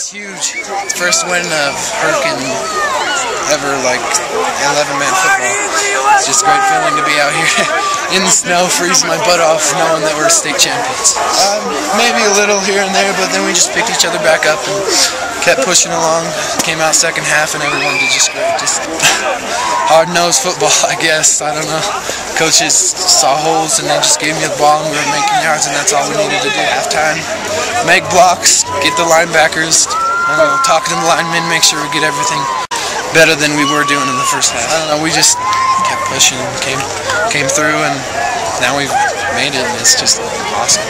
It's huge. First win of Hurricane ever, like 11 man football. It's just a great feeling to be out here in the snow, freezing my butt off, knowing that we're state champions. Um, maybe a little here and there, but then we just picked each other back up and kept pushing along. Came out second half, and everyone did just great. Just hard nosed football, I guess. I don't know. Coaches saw holes and they just gave me the ball, and we were making yards, and that's all we needed to do. Halftime, make blocks, get the linebackers, I don't know, talking to the linemen, make sure we get everything better than we were doing in the first half. I don't know. We just kept pushing, came came through, and now we've made it, and it's just awesome.